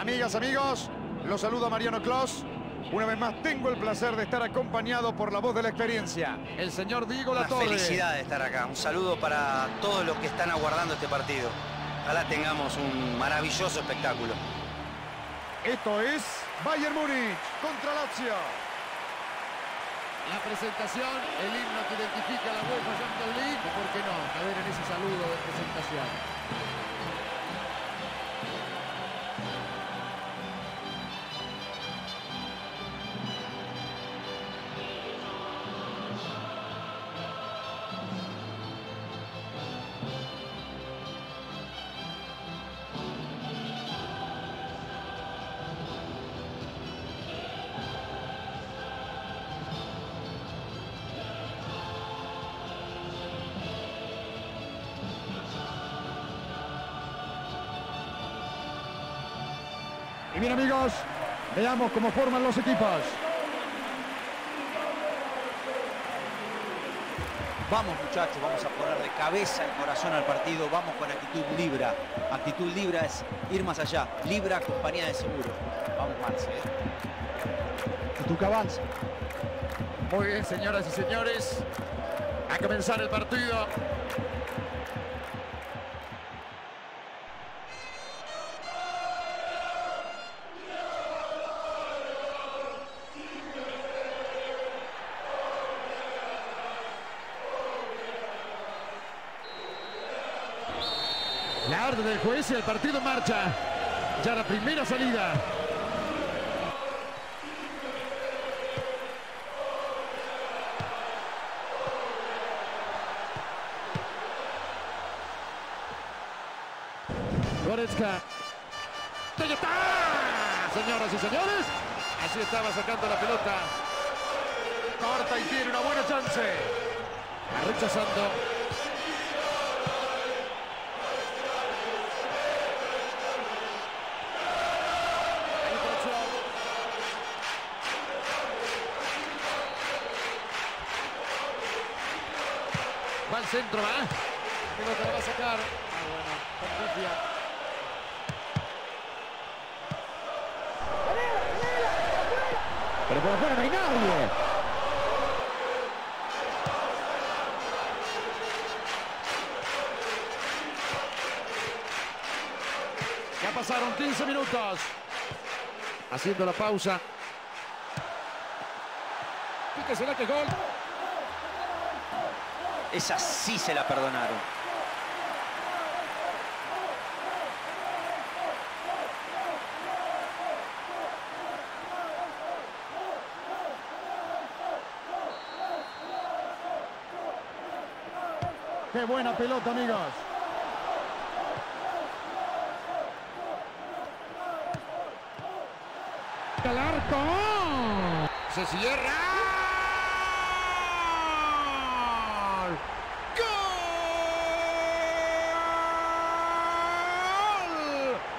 Amigas, amigos, los saluda Mariano Clos. Una vez más tengo el placer de estar acompañado por la voz de la experiencia, el señor Diego Una Latorre. felicidad de estar acá. Un saludo para todos los que están aguardando este partido. Ojalá tengamos un maravilloso espectáculo. Esto es Bayern Múnich contra Lazio. La presentación, el himno que identifica la UEFA Champions League. ¿Por qué no? Caber en ese saludo de presentación. Y bien amigos, veamos cómo forman los equipos. Vamos muchachos, vamos a poner de cabeza el corazón al partido, vamos con actitud libra. Actitud libra es ir más allá, libra compañía de seguro. Vamos Marce. ¿eh? Tuca avanza. Muy bien, señoras y señores. A comenzar el partido. Orden del juez y el partido marcha. Ya la primera salida. Goretzka. ¡Ahí está! Señoras y señores, así estaba sacando la pelota. Corta y tiene una buena chance. Rechazando. Va al centro, va. Pelota la va a sacar. Ah, bueno, Patricia. Pero por afuera no hay nadie. Ya pasaron 15 minutos. Haciendo la pausa. ¿Qué será que gol? Esa sí se la perdonaron. Qué buena pelota, amigos. arco. Se cierra.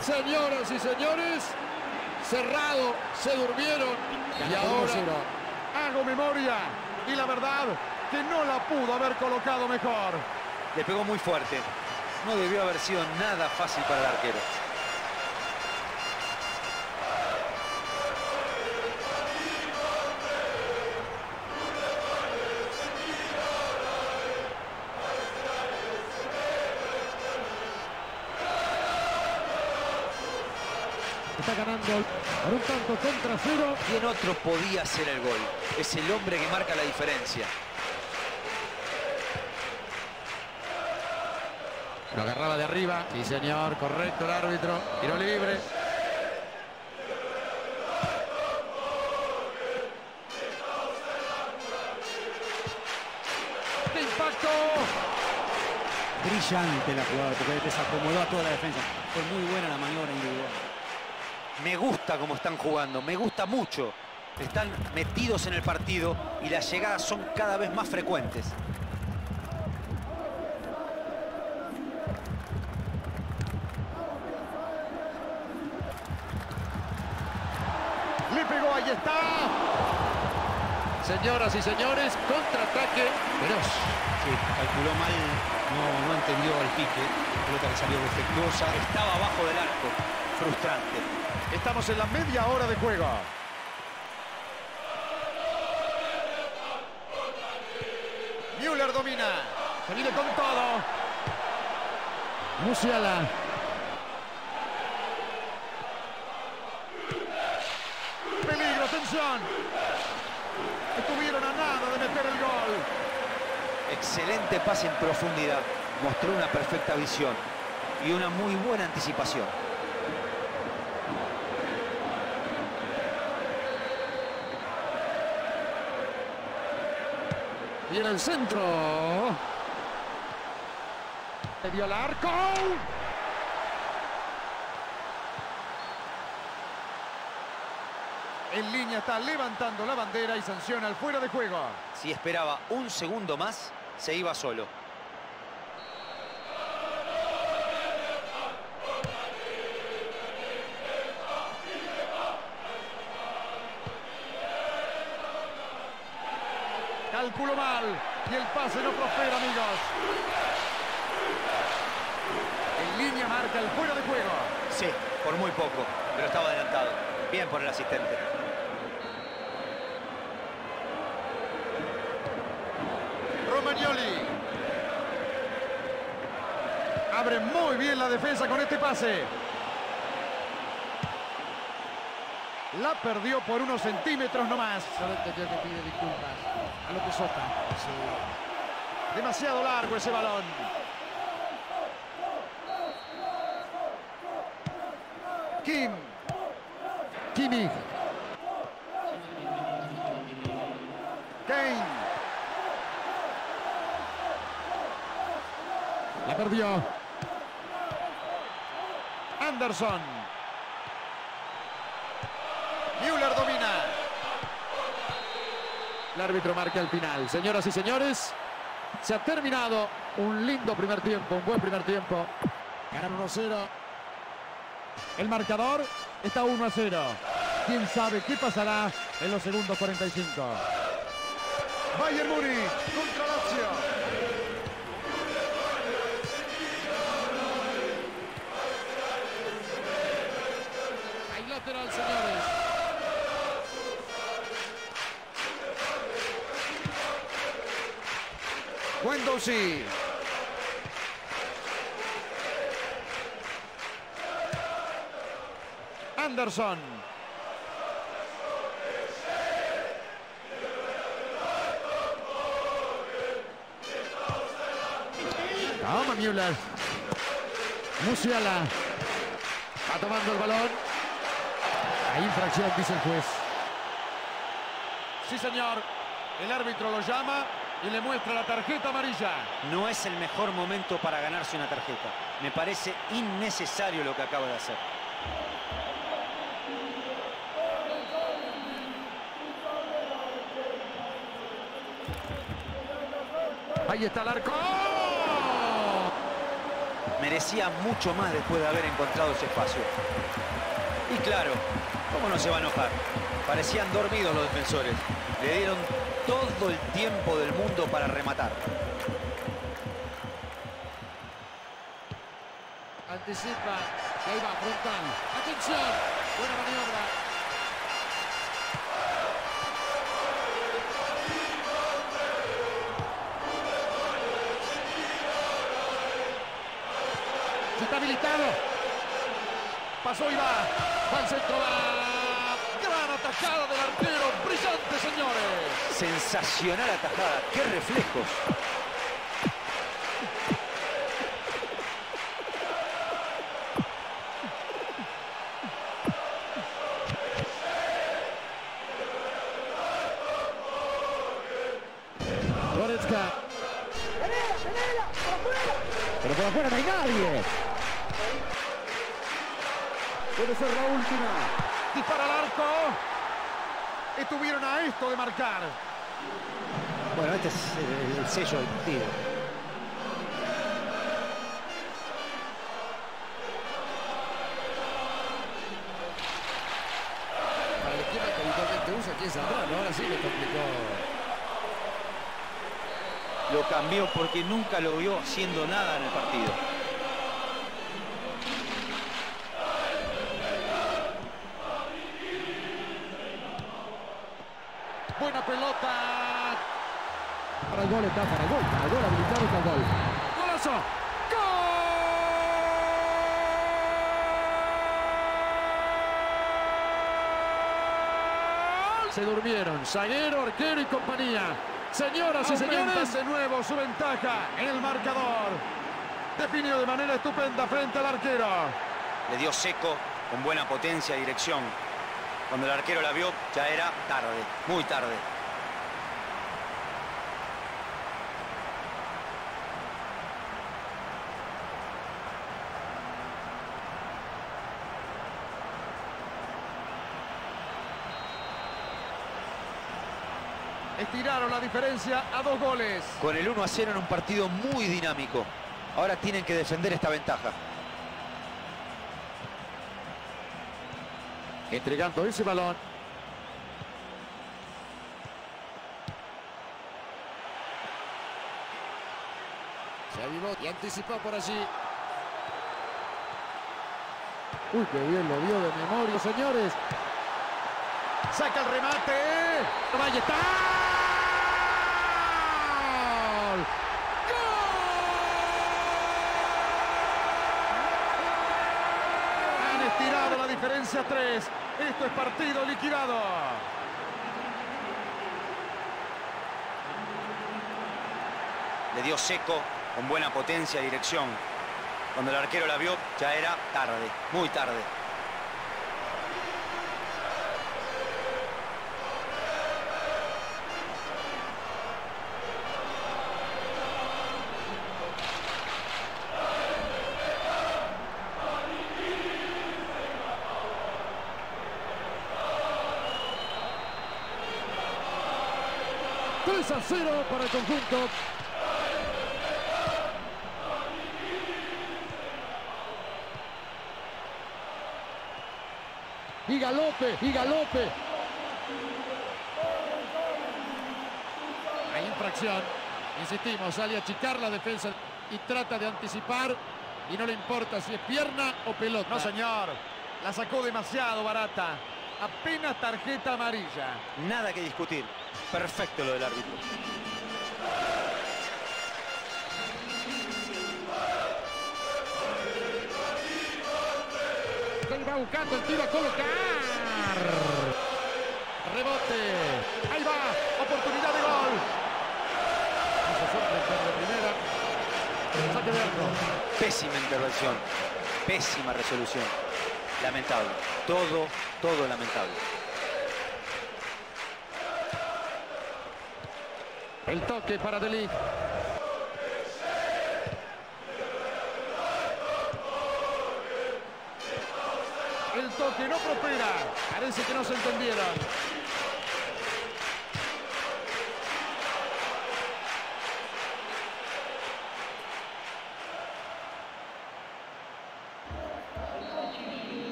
Señoras y señores, cerrado, se durmieron y ahora Hago memoria. Y la verdad que no la pudo haber colocado mejor. Le pegó muy fuerte. No debió haber sido nada fácil para el arquero. Está ganando por un tanto contra cero. ¿Quién otro podía hacer el gol? Es el hombre que marca la diferencia. Lo agarraba de arriba. Sí, señor, correcto el árbitro. Tiro libre. ¡Qué impacto! Brillante la jugada, porque desacomodó a toda la defensa. Fue muy buena la maniobra individual. Me gusta cómo están jugando, me gusta mucho. Están metidos en el partido y las llegadas son cada vez más frecuentes. Le pegó, ahí está. Señoras y señores, contraataque veloz. Sí, calculó mal, no, no entendió el pique. La pelota que salió defectuosa. Estaba abajo del arco. frustrante. Estamos en la media hora de juego. Müller domina. Se viene con todo. Musiala. Peligro, atención. Estuvieron a nada de meter el gol. Excelente pase en profundidad. Mostró una perfecta visión y una muy buena anticipación. Viene el centro. Le dio el arco. En línea está levantando la bandera y sanciona el fuera de juego. Si esperaba un segundo más, se iba solo. Calculó mal y el pase no prospera, amigos. En línea marca el fuera de juego. Sí, por muy poco, pero estaba adelantado. Bien por el asistente. Romagnoli. Abre muy bien la defensa con este pase. La perdió por unos centímetros nomás. Solo entendió que pide disculpas a lo que soca. Demasiado largo ese balón. Kim. Kimmich. Kane. La perdió. Anderson. Müller domina. El árbitro marca el final. Señoras y señores, se ha terminado un lindo primer tiempo, un buen primer tiempo. Ganan 1-0. El marcador está 1 a 0. ¿Quién sabe qué pasará en los segundos 45? Bayern Múnich contra Lazio. Hay lateral, señores. Guendouzi. Anderson. Toma Müller. Musiala. Va tomando el balón. Hay infracción, dice el juez. Sí, señor. El árbitro lo llama y le muestra la tarjeta amarilla. No es el mejor momento para ganarse una tarjeta. Me parece innecesario lo que acaba de hacer. Ahí está el arco. Merecía mucho más después de haber encontrado ese espacio. Y claro, ¿cómo no se va a enojar? Parecían dormidos los defensores. Le dieron todo el tiempo del mundo para rematar. Anticipa. Ahí va, frontal. Atención. Buena maniobra. Ya Está habilitado. Pasó y va. Va al centro. Va. Gran atajada del arquero. Señores. Sensacional atajada. ¡Qué reflejos! Goretzka. Pero por afuera no hay nadie. Puede ser la última. Dispara al arco. Estuvieron a esto de marcar. Bueno, este es el, el sello del partido. Para el esquema que habitualmente usa, quién sabrá, ¿no? Ahora sí le complicó. Lo cambió porque nunca lo vio haciendo nada en el partido. Está, para el gol, para el gol habilitado está el gol. ¡Golazo! ¡Gol! Se durmieron, zaguero, arquero y compañía. Señoras y señores, de nuevo su ventaja en el marcador. Definió de manera estupenda frente al arquero. Le dio seco, con buena potencia y dirección. Cuando el arquero la vio, ya era tarde, muy tarde. Estiraron la diferencia a dos goles. Con el 1 a 0 en un partido muy dinámico. Ahora tienen que defender esta ventaja. Entregando ese balón. Se avivó y anticipó por allí. Uy, qué bien lo vio de memoria, señores. Saca el remate. Ahí está. Han estirado la diferencia a tres. Esto es partido liquidado. Le dio seco, con buena potencia y dirección. Cuando el arquero la vio, ya era tarde, muy tarde. A 0 para el conjunto. Y galope, y galope. Hay infracción. Insistimos, sale a achicar la defensa y trata de anticipar. Y no le importa si es pierna o pelota. No, señor. La sacó demasiado barata. Apenas tarjeta amarilla. Nada que discutir. Perfecto lo del árbitro. Él va buscando el tiro a colocar. Rebote. Ahí va. Oportunidad de gol. Pésima intervención. Pésima resolución. Lamentable. Todo, todo lamentable. El toque para Deli. El toque no prospera. Parece que no se entendieron.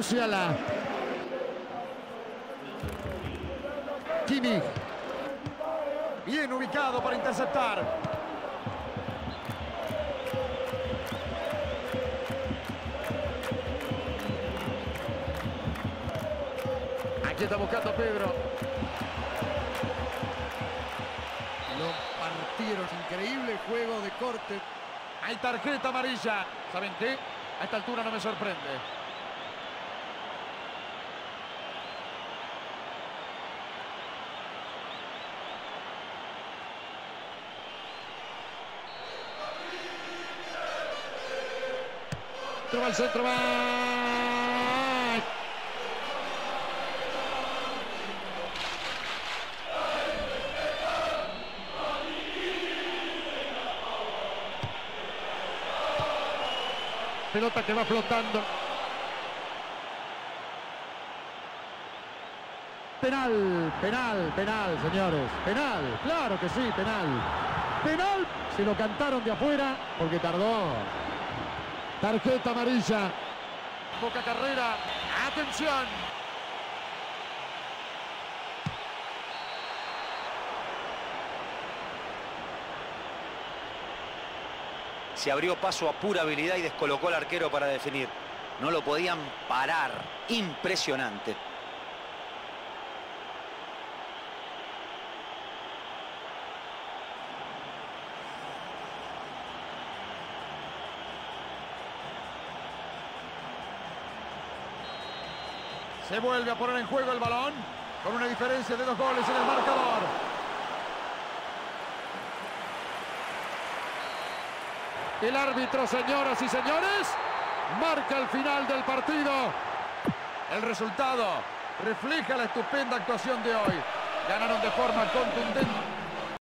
Musiala. Kimi. Bien ubicado para interceptar. Aquí está buscando Pedro. Lo partieron. Increíble juego de corte. Hay tarjeta amarilla. ¿Saben qué? A esta altura no me sorprende. Centro. Va. Pelota que va flotando. Penal, penal, penal, señores. Penal, claro que sí, penal. Penal, se lo cantaron de afuera porque tardó. Tarjeta amarilla. Poca carrera. Atención. Se abrió paso a pura habilidad y descolocó al arquero para definir. No lo podían parar. Impresionante. Se vuelve a poner en juego el balón con una diferencia de dos goles en el marcador. El árbitro, señoras y señores, marca el final del partido. El resultado refleja la estupenda actuación de hoy. Ganaron de forma contundente.